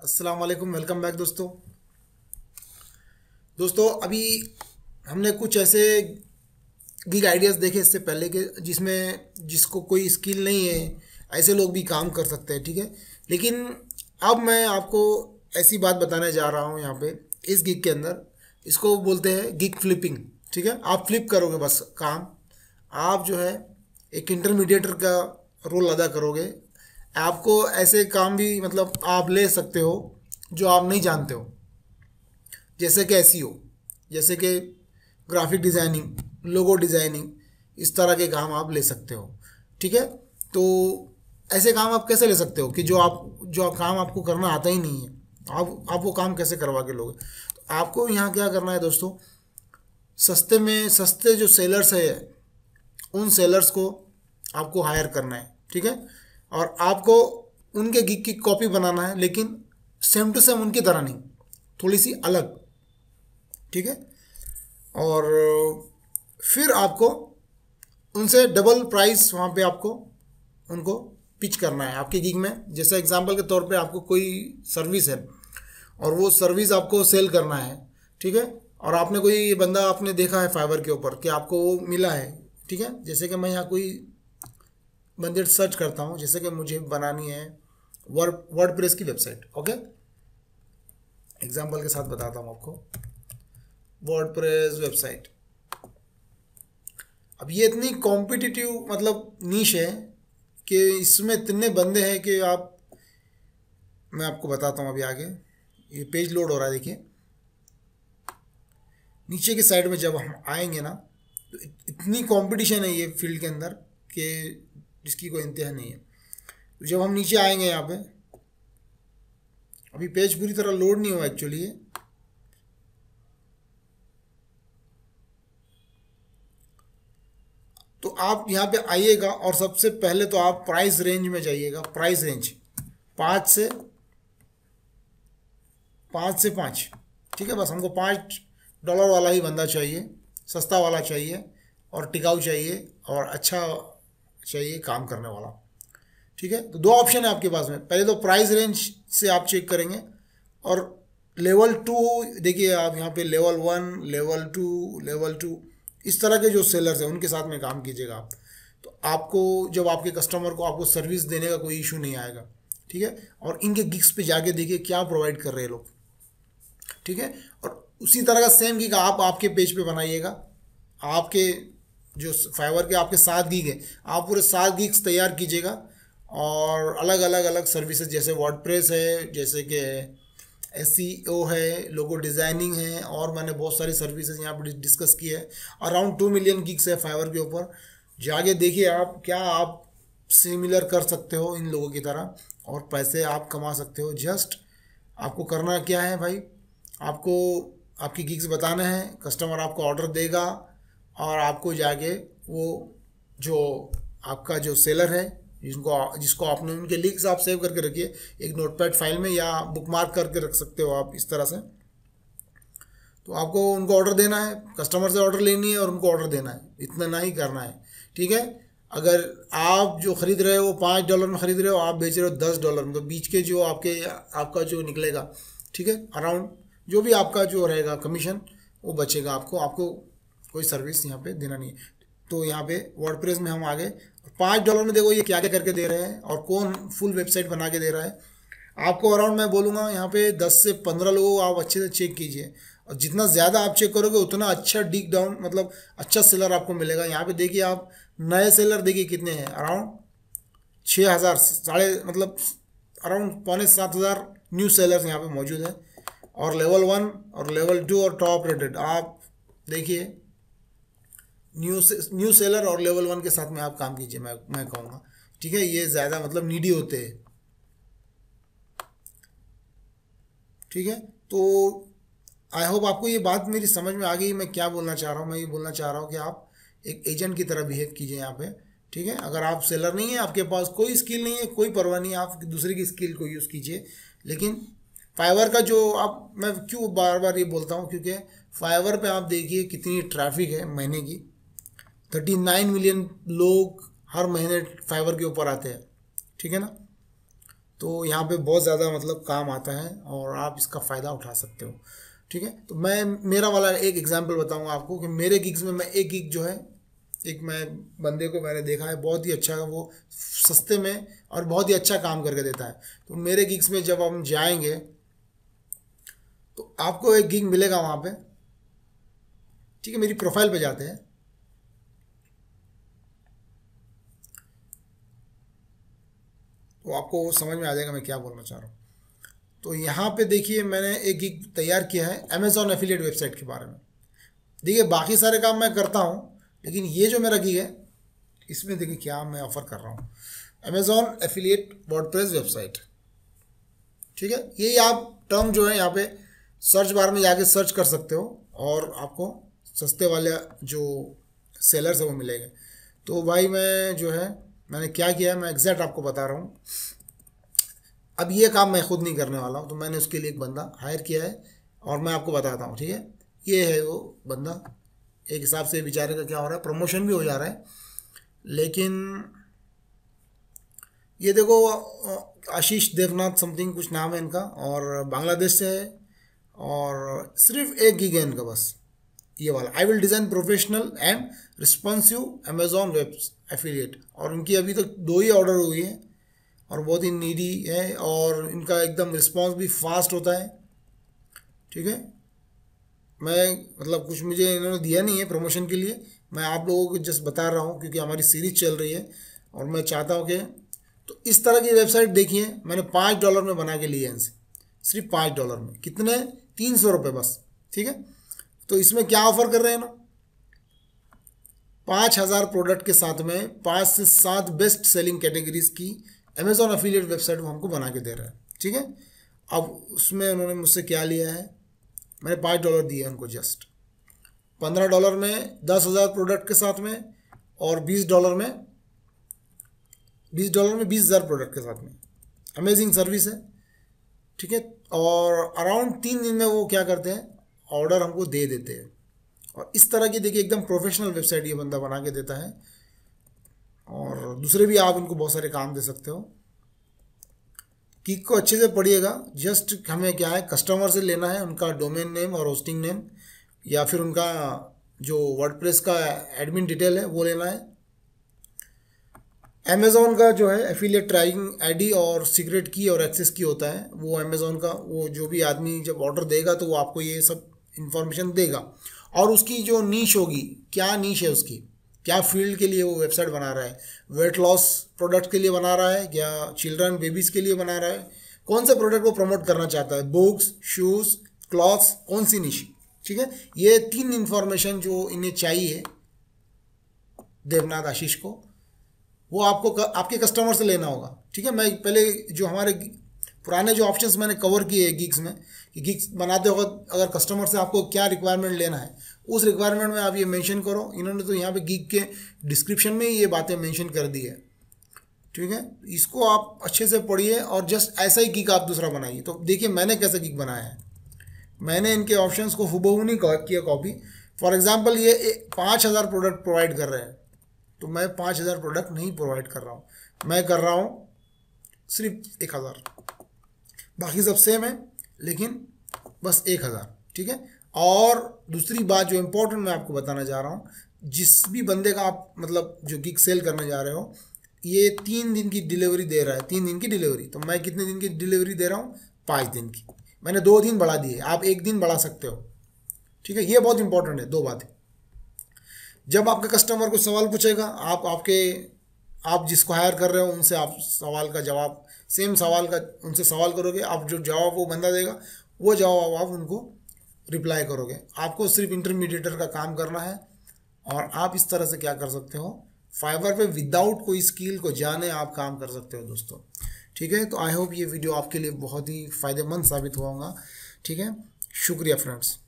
अस्सलाम वालेकुम welcome back दोस्तों। दोस्तों, अभी हमने कुछ ऐसे गिग आइडियाज़ देखे इससे पहले के, जिसमें जिसको कोई स्किल नहीं है, ऐसे लोग भी काम कर सकते हैं, ठीक है? लेकिन अब मैं आपको ऐसी बात बताने जा रहा हूँ यहाँ पे, इस गिग के अंदर। इसको बोलते हैं गिग फ्लिपिंग ठीक है? आप फ्लिप करोगे बस काम। आप जो है एक इंटरमीडिएटर का रोल अदा करोगे। आपको ऐसे काम भी मतलब आप ले सकते हो जो आप नहीं जानते हो। जैसे कि ऐसी हो जैसे कि ग्राफिक डिज़ाइनिंग लोगो डिज़ाइनिंग इस तरह के काम आप ले सकते हो, ठीक है? तो ऐसे काम आप कैसे ले सकते हो कि जो आप, जो काम आपको करना आता ही नहीं है? आप आप वो काम कैसे करवा के लोगे? तो आपको यहाँ क्या करना है दोस्तों? सस्ते में, सस्ते जो सेलर्स है, उन सेलर्स को आपको हायर करना है, ठीक है? और आपको उनके गिग की कॉपी बनाना है, लेकिन सेम टू सेम उनकी तरह नहीं, थोड़ी सी अलग, ठीक है? और, फिर आपको उनसे डबल प्राइस वहाँ पे आपको, उनको पिच करना है, आपके गिग में। जैसे एग्जांपल के तौर पे आपको कोई सर्विस है, और वो सर्विस आपको सेल करना है, ठीक है? और आपने कोई बंदा आपने देखा है फाइबर के ऊपर, कि आपको वो मिला है, ठीक है? जैसे कि मैं यहाँ कोई बंदे सर्च करता हूँ, जैसे कि मुझे बनानी है वर्ड वर्ड प्रेस की वेबसाइट ओके एग्ज़ाम्पल के साथ बताता हूँ आपको। वर्ड प्रेस वेबसाइट अब ये इतनी कॉम्पिटिटिव मतलब नीच है कि इसमें इतने बंदे हैं कि आप, मैं आपको बताता हूँ अभी आगे। ये पेज लोड हो रहा है, देखिए। नीचे की साइड में जब हम आएँगे ना तो इतनी कंपटीशन है ये फ़ील्ड के अंदर कि जिसकी कोई इंतहा नहीं है। तो जब हम नीचे आएँगे यहाँ पे, अभी पेज पूरी तरह लोड नहीं हुआ एक्चुअली ये। तो आप यहाँ पे आइएगा और सबसे पहले तो आप प्राइस रेंज में जाइएगा। प्राइस रेंज पाँच से पाँच से पाँच। ठीक है, बस हमको पाँच डॉलर वाला ही बंदा चाहिए, सस्ता वाला चाहिए और टिकाऊ चाहिए और अच्छा चाहिए काम करने वाला। ठीक है? तो दो ऑप्शन है आपके पास में। पहले तो प्राइस रेंज से आप चेक करेंगे। और लेवल टू देखिए आप यहाँ पे level one level two level two इस तरह के जो सेलर्स हैं, उनके साथ में काम कीजिएगा आप। तो आपको, जब आपके कस्टमर को आपको सर्विस देने का कोई इशू नहीं आएगा। ठीक है? और इनके गिग्स पे जाके देखिए क्या प्रोवाइड कर रहे हैं लोग। ठीक है? और उसी तरह का सेम गिग आप, आपके पेज पे बनाइएगा। आपके जो फाइवर के आपके सात गीग हैं, आप पूरे सात गीग्स तैयार कीजिएगा और अलग अलग अलग सर्विसेज़ जैसे वर्डप्रेस है, जैसे कि एस है लोगो डिज़ाइनिंग है और मैंने बहुत सारी सर्विसेज़ यहाँ पर डिस्कस की है। अराउंड टू मिलियन गिग्स है फाइवर के ऊपर। जाके देखिए आप क्या आप सिमिलर कर सकते हो इन लोगों की तरह और पैसे आप कमा सकते हो। जस्ट आपको करना क्या है भाई? आपको आपकी गिग्स बताना है कस्टमर आपको ऑर्डर देगा और आपको जाके वो जो आपका जो सेलर है, जिनको जिसको आपने उनके लिंक्स आप सेव करके रखिए, एक नोटपैड फ़ाइल में या बुकमार्क करके रख सकते हो आप इस तरह से। तो आपको उनको ऑर्डर देना है कस्टमर से ऑर्डर लेनी है और उनको ऑर्डर देना है। इतना ना ही करना है, ठीक है? अगर आप जो ख़रीद रहे हो, पाँच डॉलर में ख़रीद रहे हो, आप बेच रहे हो दस डॉलर में तो बीच के जो आपके, आपका जो निकलेगा, ठीक है? अराउंड जो भी आपका जो रहेगा कमीशन वो बचेगा आपको। आपको कोई सर्विस यहाँ पे देना नहीं है। तो यहाँ पे वर्ड में हम आ गए पाँच डॉलर में देखो ये क्या क्या करके दे रहे हैं और कौन फुल वेबसाइट बना के दे रहा है। आपको अराउंड मैं बोलूँगा, यहाँ पे दस से पंद्रह लोगों को आप अच्छे से चेक कीजिए। और जितना ज़्यादा आप चेक करोगे, उतना अच्छा डीक डाउन मतलब अच्छा सेलर आपको मिलेगा। यहाँ पे देखिए आप नए सेलर देखिए कितने हैं। अराउंड छः हज़ार, साढ़े मतलब अराउंड पौने सात हज़ार न्यू सेलर्स यहाँ पे मौजूद हैं। और लेवल वन और लेवल टू और टॉप रेटेड आप देखिए न्यू से, न्यू सेलर और लेवल वन के साथ में आप काम कीजिए मैं मैं कहूँगा। ठीक है? ये ज़्यादा मतलब नीडी होते हैं। ठीक है? तो आई होप आपको ये बात मेरी समझ में आ गई मैं क्या बोलना चाह रहा हूँ मैं ये बोलना चाह रहा हूँ कि आप एक एजेंट की तरह बिहेव कीजिए यहाँ पे। ठीक है? अगर आप सेलर नहीं है आपके पास कोई स्किल नहीं है कोई परवाह नहीं आप दूसरे की स्किल को यूज़ कीजिए। लेकिन फाइवर का जो आप मैं क्यों बार बार ये बोलता हूँ? क्योंकि फाइवर पे आप देखिए कितनी ट्रैफ़िक है महीने की। थर्टी नाइन मिलियन लोग हर महीने फाइबर के ऊपर आते हैं, ठीक है ना? तो यहाँ पे बहुत ज़्यादा मतलब काम आता है और आप इसका फ़ायदा उठा सकते हो, ठीक है? तो मैं, मेरा वाला एक एग्जांपल बताऊँगा आपको कि मेरे गिग्स में मैं एक गिग जो है, एक मैं बंदे को मैंने देखा है, बहुत ही अच्छा वो सस्ते में और बहुत ही अच्छा काम करके देता है। तो मेरे गिग्स में जब हम जाएँगे तो आपको एक गिग मिलेगा वहाँ पे, ठीक है? मेरी प्रोफ़ाइल पे जाते हैं। तो आपको समझ में आ जाएगा मैं क्या बोलना चाह रहा हूँ। तो यहाँ पे देखिए मैंने एक गिग तैयार किया है अमेजोन एफिलिएट वेबसाइट के बारे में। देखिए, बाकी सारे काम मैं करता हूँ, लेकिन ये जो मेरा गिग है, इसमें देखिए क्या मैं ऑफ़र कर रहा हूँ। अमेजोन एफिलिएट वर्डप्रेस वेबसाइट ठीक है? ये आप टर्म जो है, यहाँ पे सर्च बार में जाके सर्च कर सकते हो, और आपको सस्ते वाले जो सेलर्स है, वो मिलेंगे। तो भाई मैं जो है मैंने क्या किया है, मैं एग्जैक्ट आपको बता रहा हूँ। अब ये काम मैं खुद नहीं करने वाला हूँ तो मैंने उसके लिए एक बंदा हायर किया है और मैं आपको बताता हूँ, ठीक है? ये है वो बंदा। एक हिसाब से बेचारे का क्या हो रहा है प्रमोशन भी हो जा रहा है। लेकिन ये देखो, आशीष देवनाथ समथिंग कुछ नाम है इनका, और बांग्लादेश से है, और सिर्फ़ एक है इनका बस। ये वाला। I will design professional and responsive Amazon web affiliate और उनकी अभी तक तो दो ही ऑर्डर हुई है और बहुत ही नीडी है और इनका एकदम रिस्पॉन्स भी फास्ट होता है। ठीक है? मैं मतलब कुछ मुझे इन्होंने दिया नहीं है प्रमोशन के लिए। मैं आप लोगों को जस्ट बता रहा हूँ क्योंकि हमारी सीरीज़ चल रही है और मैं चाहता हूँ कि तो इस तरह की वेबसाइट देखिए। मैंने पाँच डॉलर में बना के लिए इनसे। सिर्फ़ पाँच डॉलर में। कितने? तीन सौ रुपये बस। ठीक है? तो इसमें क्या ऑफ़र कर रहे हैं ना? पाँच हज़ार प्रोडक्ट के साथ में पाँच से सात बेस्ट सेलिंग कैटेगरीज की अमेजोन अफिलियट वेबसाइट वो हमको बना के दे रहा है। ठीक है? अब उसमें उन्होंने मुझसे क्या लिया है? मैंने पाँच डॉलर दिए उनको जस्ट पंद्रह डॉलर में, दस हज़ार प्रोडक्ट के साथ में और बीस डॉलर में, बीस डॉलर में बीस हज़ार प्रोडक्ट के साथ में। अमेजिंग सर्विस है। ठीक है? और अराउंड तीन दिन में वो क्या करते हैं? ऑर्डर हमको दे देते हैं। और इस तरह की देखिए एकदम प्रोफेशनल वेबसाइट ये बंदा बना के देता है। और दूसरे भी आप उनको बहुत सारे काम दे सकते हो। किक को अच्छे से पढ़िएगा। जस्ट हमें क्या है कस्टमर से लेना है, उनका डोमेन नेम और होस्टिंग नेम या फिर उनका जो वर्डप्रेस का एडमिन डिटेल है, वो लेना है। अमेज़ोन का जो है एफिलिएट ट्रैकिंग आईडी और सीक्रेट की और एक्सेस की होता है। वो अमेज़ोन का, वो जो भी आदमी जब ऑर्डर देगा तो वो आपको ये सब इन्फॉर्मेशन देगा। और उसकी जो नीच होगी, क्या नीच है उसकी? क्या फ़ील्ड के लिए वो वेबसाइट बना रहा है? वेट लॉस प्रोडक्ट के लिए बना रहा है? या चिल्ड्रन बेबीज़ के लिए बना रहा है? कौन से प्रोडक्ट को प्रमोट करना चाहता है? बुक्स शूज़ क्लॉथ्स कौन सी निश ठीक है? ये तीन इंफॉर्मेशन जो इन्हें चाहिए, देवनाथ आशीष को, वो आपको आपके कस्टमर से लेना होगा। ठीक है? मैं पहले जो हमारे पुराने जो ऑप्शंस मैंने कवर किए हैं गिग्स में, कि गिग्स बनाते वक्त अगर कस्टमर से आपको क्या रिक्वायरमेंट लेना है, उस रिक्वायरमेंट में आप ये मेंशन करो। इन्होंने तो यहाँ पे गिग के डिस्क्रिप्शन में ही ये बातें मेंशन कर दी है। ठीक है? इसको आप अच्छे से पढ़िए और जस्ट ऐसा ही गिग आप दूसरा बनाइए। तो देखिए मैंने कैसे गिग बनाया है। मैंने इनके ऑप्शंस को हुबहू नहीं किया कॉपी फॉर एग्ज़ाम्पल ये पाँच हज़ार प्रोडक्ट प्रोवाइड कर रहे हैं। तो मैं पाँच हज़ार प्रोडक्ट नहीं प्रोवाइड कर रहा हूँ। मैं कर रहा हूँ सिर्फ़ एक हज़ार। बाकी सब सेम है, लेकिन बस एक हज़ार, ठीक है? और दूसरी बात जो इम्पोर्टेंट मैं आपको बताना चाह रहा हूँ, जिस भी बंदे का आप मतलब जो गिग सेल करने जा रहे हो, ये तीन दिन की डिलीवरी दे रहा है, तीन दिन की डिलीवरी तो मैं कितने दिन की डिलीवरी दे रहा हूँ? पाँच दिन की। मैंने दो दिन बढ़ा दिए, आप एक दिन बढ़ा सकते हो। ठीक है? ये बहुत इंपॉर्टेंट है, दो बातें। जब आपका कस्टमर को सवाल पूछेगा, आप, आपके आप जिसको हायर कर रहे हो, उनसे आप सवाल का जवाब सेम सवाल का, उनसे सवाल करोगे, आप जो जवाब वो बंदा देगा, वो जवाब आप उनको रिप्लाई करोगे। आपको सिर्फ़ इंटरमीडिएटर का काम करना है और आप इस तरह से क्या कर सकते हो? फाइबर पे विदाउट कोई स्किल को जाने आप काम कर सकते हो दोस्तों। ठीक है? तो आई होप ये वीडियो आपके लिए बहुत ही फ़ायदेमंद साबित हुआ ठीक है? शुक्रिया फ्रेंड्स